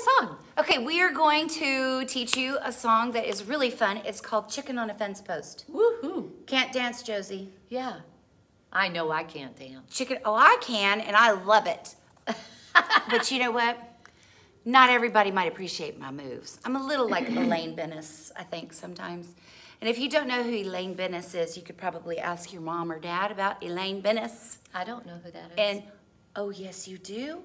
song. Okay, we are going to teach you a song that is really fun. It's called Chicken on a Fence Post. Woohoo. Can't dance, Josie. Yeah. I know I can't dance. Chicken, oh, I can, and I love it. but you know what? Not everybody might appreciate my moves. I'm a little like Elaine Benes, I think, sometimes. And if you don't know who Elaine Benes is, you could probably ask your mom or dad about Elaine Benes. I don't know who that is. And, oh, yes, you do?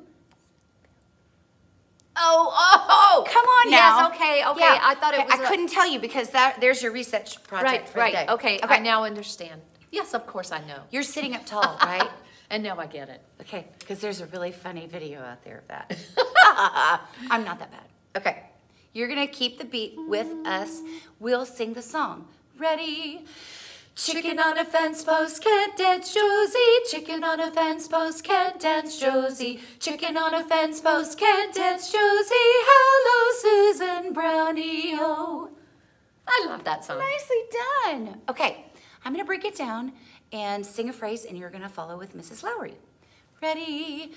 Oh, oh, oh, Come on now. Yes, okay, okay. Yeah. I thought it was. I a- couldn't tell you because that there's your research project Right, for the right. day. Okay, Okay. I now understand. Yes, of course I know. You're sitting up tall, right? And now I get it. Okay, because there's a really funny video out there of that. I'm not that bad. Okay, you're gonna keep the beat with us. We'll sing the song. Ready? Chicken on a fence post can't dance Josie. Chicken on a fence post can't dance Josie. Chicken on a fence post can't dance Josie. Hello, Susan Brownie. Oh. I love that song. Nicely done. Okay, I'm gonna break it down and sing a phrase, and you're gonna follow with Mrs. Lowry. Ready?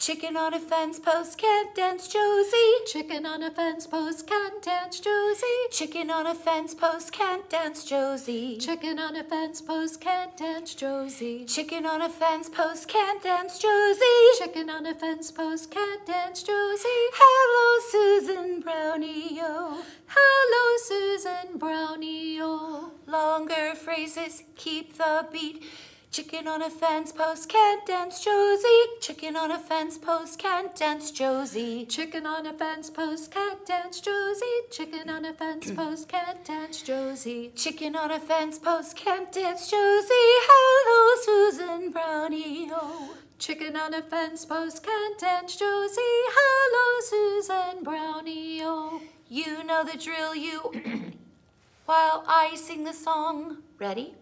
Chicken on a fence post can't dance Josie. Chicken on a fence post can't dance Josie. Chicken on a fence post can't dance Josie. Chicken on a fence post can't dance Josie. Chicken on a fence post can't dance Josie. Chicken on a fence post can't dance Josie. Hello, Susan Brownie. Oh. Hello, Susan Brownie. Oh. Longer phrases keep the beat. Chicken on a fence post can't dance Josie. Chicken on a fence post can't dance Josie. Chicken on a fence post can't dance Josie. Chicken on a fence post can't dance Josie. Chicken on a fence post can't dance Josie. Hello, Susan Brownie. Oh. Chicken on a fence post can't dance Josie. Hello, Susan Brownie. Oh. You know the drill, you. While I sing the song. Ready?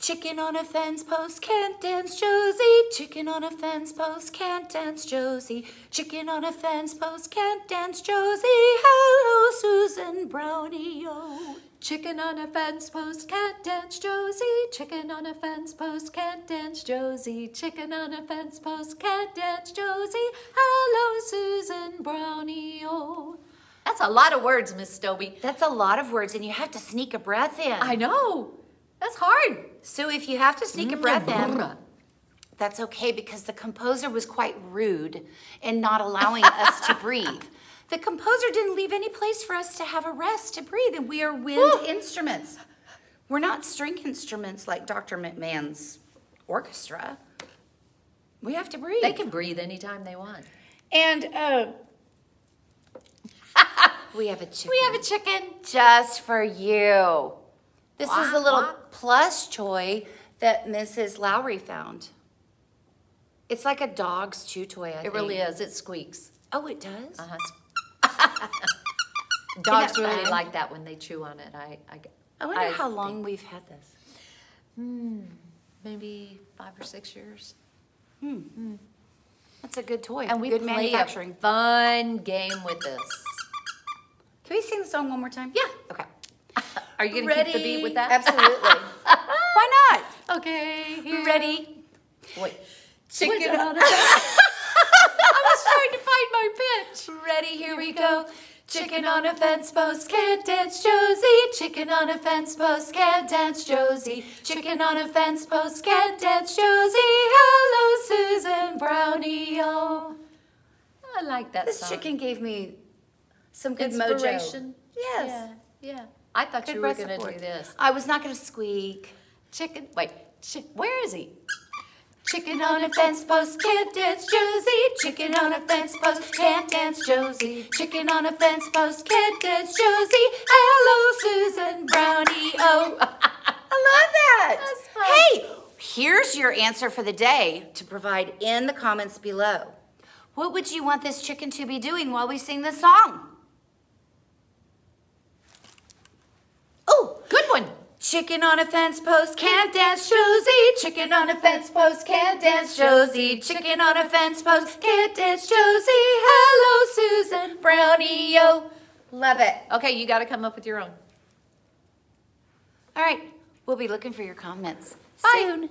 Chicken on a fence post can't dance Josie. Chicken on a fence post can't dance Josie. Chicken on a fence post can't dance Josie. Hello, Susan Brownie. Oh. Chicken on a fence post can't dance Josie. Chicken on a fence post can't dance Josie. Chicken on a fence post can't dance Josie. Hello, Susan Brownie. Oh. That's a lot of words, Miss Stobbe. That's a lot of words, and you have to sneak a breath in. I know. That's hard. So if you have to sneak a breath in, that's okay because the composer was quite rude in not allowing us to breathe. The composer didn't leave any place for us to have a rest to breathe, and we are wind instruments. We're not string instruments like Dr. McMahon's orchestra. We have to breathe. They can breathe anytime they want. and uh, we have a chicken. We have a chicken. just for you. This is a little quack. plush toy that Mrs. Lowry found. It's like a dog's chew toy, I It think. really is. It squeaks. Oh, it does? Uh-huh. Dogs really fun? like that when they chew on it. I, I, I wonder I how think- long we've had this. Hmm, maybe five or six years. Hmm. That's a good toy. And we good play manufacturing. a fun game with this. Can we sing the song one more time? Yeah. Okay. Are you going to keep the beat with that? Absolutely. Why not? Okay. here- Ready? Wait. Chicken Wait, on a I was trying to find my pitch. Ready, here we go. Chicken on a fence post can't dance Josie. Chicken on a fence post can't dance Josie. Chicken on a fence post can't dance Josie. Hello, Susan Brownie. Oh, I like that this song. chicken gave me some good mojo. Yes. Yeah. Yeah. I thought Good you were going to do this. I was not going to squeak. Chicken. Wait. Chi- where is he? Chicken on a fence post can't dance Josie. Chicken on a fence post can't dance Josie. Chicken on a fence post can't dance Josie. Hello, Susan Brownie. Oh, I love that. That's fun. Hey, here's your answer for the day to provide in the comments below. What would you want this chicken to be doing while we sing this song? Oh, Good one. Chicken on a fence post can't dance Josie. Chicken on a fence post can't dance Josie. Chicken on a fence post can't dance Josie. Hello, Susan Brownie. Yo, love it. Okay, you got to come up with your own. All right, we'll be looking for your comments Bye. soon.